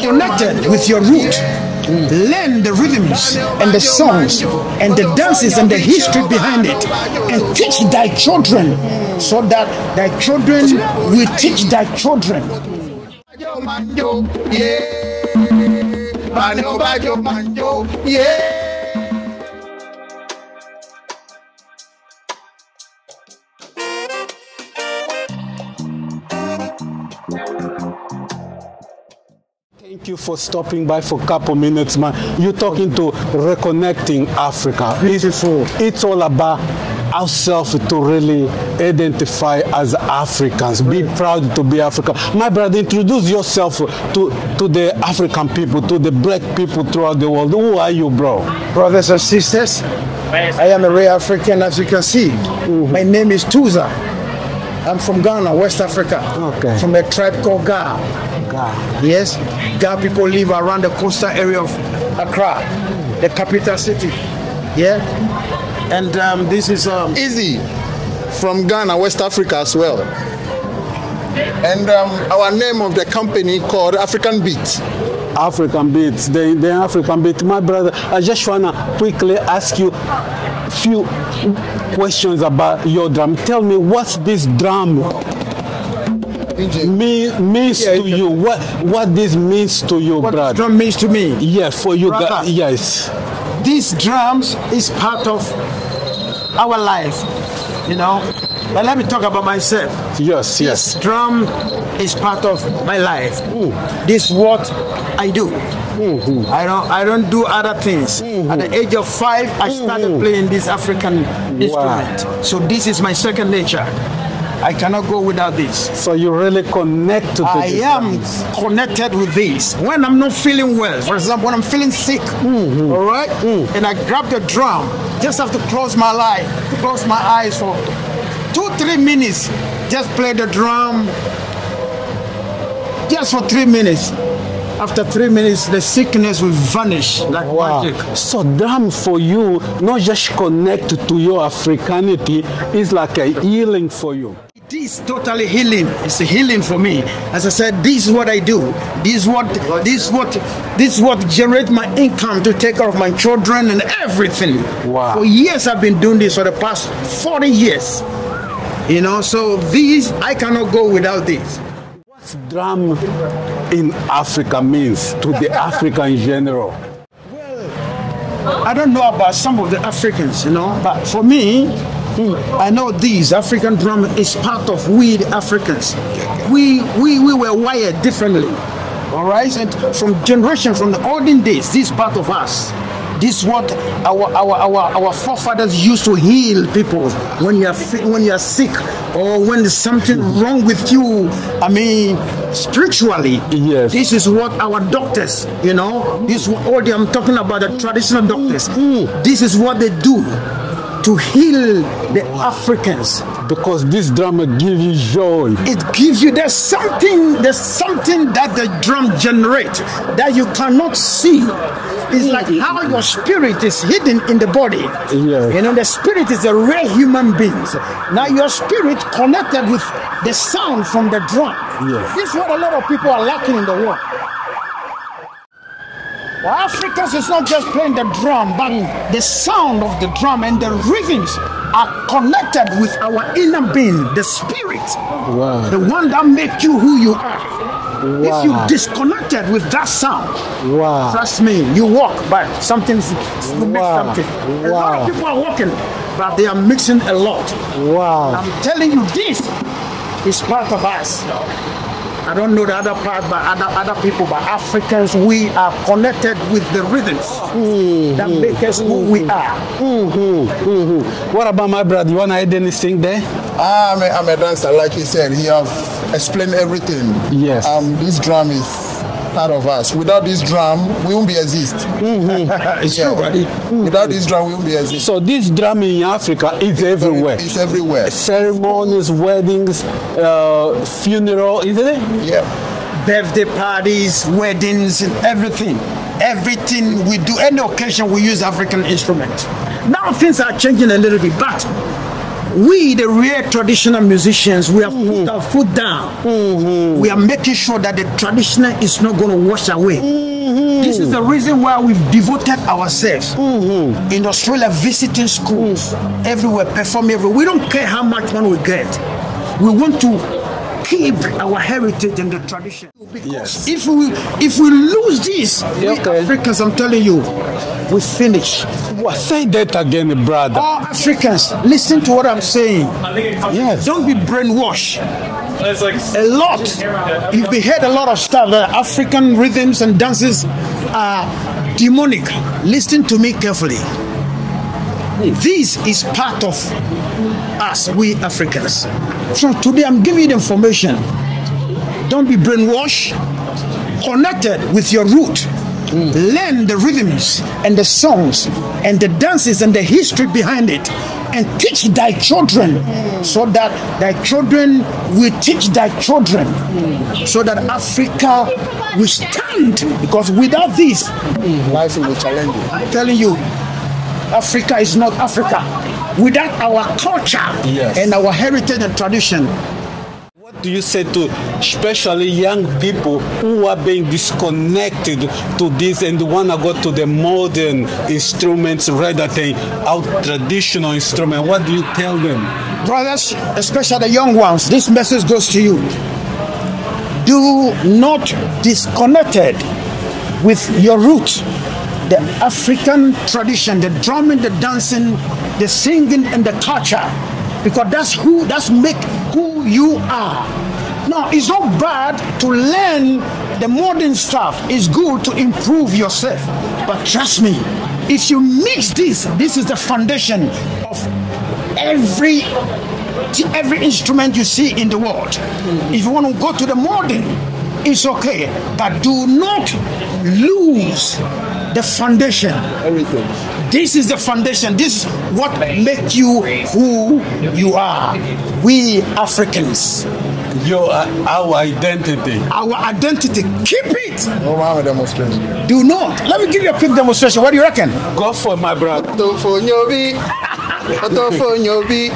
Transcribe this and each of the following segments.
Connected with your root. Learn the rhythms and the songs and the dances and the history behind it and teach thy children so that thy children will teach thy children. Thank you for stopping by for a couple minutes, man. You're talking to reconnecting Africa. Beautiful. It's, it's all about ourselves to really identify as Africans. Be proud to be African. My brother, introduce yourself to, to the African people, to the black people throughout the world. Who are you, bro? Brothers and sisters, I am a real African as you can see. Mm-hmm. My name is Tuza. I'm from Ghana, West Africa. Okay. From a tribe called Ga. God. Yes, Ga people live around the coastal area of Accra, the capital city. Yeah, and um, this is um, Easy from Ghana, West Africa as well. And um, our name of the company called African Beat. African beats, the, the African beat. My brother, I just wanna quickly ask you a few questions about your drum. Tell me what's this drum mean, means Yeah, to you? What what this means to you, what brother? drum means to me. Yeah, for you Brother. guys. Yes. These drums is part of our life, you know. But let me talk about myself. Yes, This yes. drum is part of my life. This is what I do. Mm-hmm. I don't I don't do other things. Mm-hmm. At the age of five, I started mm-hmm. playing this African instrument. So this is my second nature. I cannot go without this. So you really connect to I this am connected with this. When I'm not feeling well, for example, when I'm feeling sick, all right, mm. and I grab the drum, just have to close my eye, close my eyes for two, three minutes. Just play the drum, just for three minutes. After three minutes, the sickness will vanish like Wow. magic. So drum for you, not just connect to your Africanity, is like a healing for you. It is totally healing. It's a healing for me. As I said, this is what I do. This is what this is what this is what generate my income to take care of my children and everything. Wow. For years I've been doing this for the past 40 years. You know, so these I cannot go without this. Drum in Africa means to the African general? I don't know about some of the Africans, you know, but for me, hmm, I know these African drum is part of we the Africans. We we we were wired differently. All right, and from generation from the olden days, this is part of us. This is what our, our, our, our forefathers used to heal people when you are when you are sick or when there's something mm-hmm. wrong with you. I mean, spiritually. Yes. This is what our doctors, you know, this is what all the, I'm talking about the traditional doctors. Mm-hmm. This is what they do to heal the Africans. Because this drama gives you joy. It gives you there's something there's something that the drum generate that you cannot see. It's like how your spirit is hidden in the body. Yeah. You know, the spirit is a real human being. Now your spirit connected with the sound from the drum. Yeah. This is what a lot of people are lacking in the world. The Africans is not just playing the drum, but the sound of the drum and the rhythms are connected with our inner being, the spirit, Wow. the one that makes you who you are. If you Wow. disconnected with that sound, Wow. trust me, you walk, but something's you mix Wow. something. A lot of people are walking, but they are mixing a lot. Wow. I'm telling you, this is part of us. I don't know the other part, but other other people, but Africans, we are connected with the rhythms that make us who we are. hmm hmm What about my brother? You wanna add anything there? I'm a, I'm a dancer, like you said. He have explained everything. Yes. Um, this drum is part of us. Without this drum, we won't be exist. It's Yeah. true, buddy. Without this drum, we won't be exist. So this drum in Africa is everywhere. It's everywhere. Ceremonies, weddings, uh, funeral, isn't it? Yeah. Birthday parties, weddings, and everything. Everything we do, any occasion we use African instrument. Now things are changing a little bit, but we, the real traditional musicians, we have put our foot down. We are making sure that the traditional is not going to wash away. This is the reason why we've devoted ourselves in Australia, visiting schools everywhere, performing everywhere. We don't care how much money we get. We want to keep our heritage and the tradition. Because if we if we lose this, we okay. Africans, I'm telling you, we finish. What? Say that again, brother. All Africans, listen to what I'm saying. Yes. Don't be brainwashed. It's like A lot. You've been heard a lot of stuff. that African rhythms and dances are demonic. Listen to me carefully. This is part of us, we Africans. So today I'm giving you the information. Don't be brainwashed. Connected with your root. Learn the rhythms and the songs and the dances and the history behind it. And teach thy children so that thy children will teach thy children so that Africa will stand. Because without this, Life will challenge you. I'm telling you, Africa is not Africa. Without our culture Yes. and our heritage and tradition, What do you say to especially young people who are being disconnected to this and want to go to the modern instruments rather than our traditional instrument? What do you tell them? brothers, especially the young ones, this message goes to you. Do not disconnected with your roots, the African tradition, the drumming, the dancing, the singing, and the culture, because that's who that's make who you are. Now, it's not bad to learn the modern stuff. It's good to improve yourself, but trust me, if you mix this, this is the foundation of every every instrument you see in the world. If you want to go to the modern, it's okay, but do not lose the foundation. Everything. This is the foundation. This is what makes you who you are. We Africans, Your uh, our identity. our identity, keep it. No one demonstration. Do not. Let me give you a quick demonstration. What do you reckon? Go for it, my brother. Otofonyobi, Otofonyobi,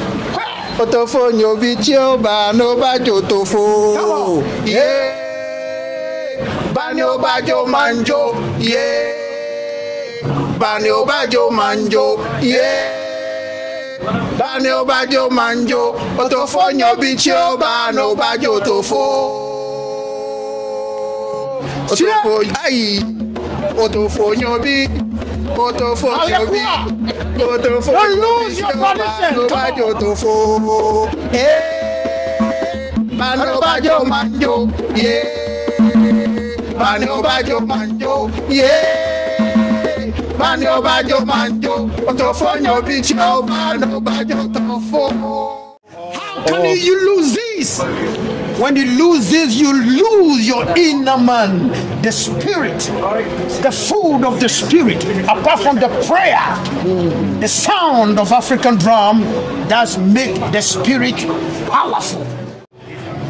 Otofonyobi tí ó bá ló bá jò tó fo. Yé! Bani ó bá jó máa ń jó. Yé! Bani ó bá jó máa ń jó. Yé! Bani ó bá jó máa ń jó. Otofonyobi tí ó bá ló bá jò tó fo. Otofo ayi. Otofonyobi. Otofonyobi. Otofo. Don't lose your tradition. Ló bá jò tó fo. Bani ó bá jó máa ń jó. Yé! Bani ó bá jó máa ń jó. Yé! Bani ó bá jó máa ń jó. Otofonyobi tí ó bá ló bá jò tó fo. How can you, you lose this? When you lose this, you lose your inner man, the spirit, the food of the spirit. Apart from the prayer, the sound of African drum does make the spirit powerful.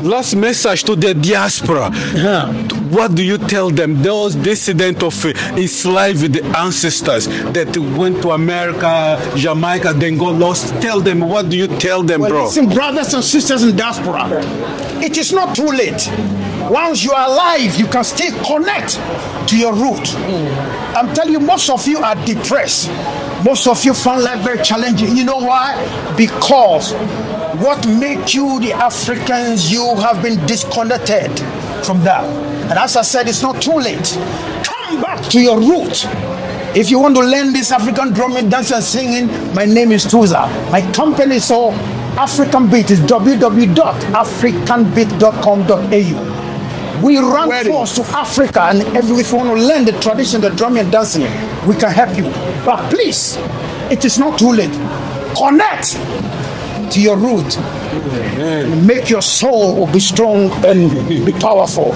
Last message to the diaspora. Uh-huh. What do you tell them? Those descendants of uh, enslaved ancestors that went to America, Jamaica, then got lost. Tell them. What do you tell them, Well, bro? listen, brothers and sisters in diaspora, it is not too late. Once you are alive, you can still connect to your root. I'm telling you, most of you are depressed. Most of you find life very challenging. You know why? Because what make you the Africans, you have been disconnected from that. And as I said, it's not too late. Come back to your root. If you want to learn this African drumming, dancing, and singing, my name is Tuza. My company is called African Beat. is www.africanbeat.com.au. We run tours to Africa, and if you want to learn the tradition, the drumming and dancing, we can help you. But please, it is not too late. Connect to your root. Make your soul be strong and be powerful.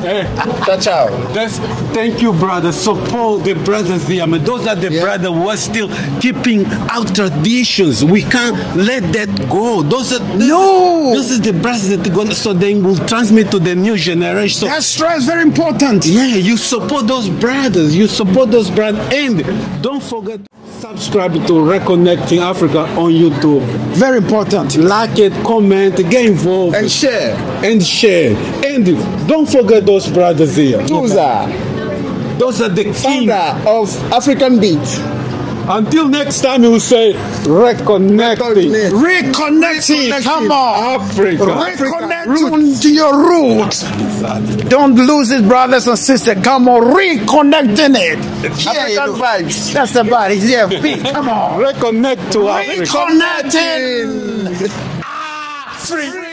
Out. That's, thank you, brother. Support the brothers there. I mean, those are the Yeah. brothers who are still keeping our traditions. We can't let that go. Those are this No. This is the brothers that are going so they will transmit to the new generation. So That's right, very important. yeah, you support those brothers. You support those brothers, and don't forget. Subscribe to Reconnecting Africa on YouTube. Very important. Like it, comment, get involved, And share. and share. And don't forget those brothers here. Tuza, Those are the key. founder of African Beat. Until next time, you say reconnecting Reconnect. Reconnecting. Come on. Africa. Reconnect to your roots. Don't lose it, brothers and sisters. Come on, reconnecting it. Yeah, you know. vibes. That's the body. Yeah, big. Come on. Reconnect to Africa. Reconnecting. Free.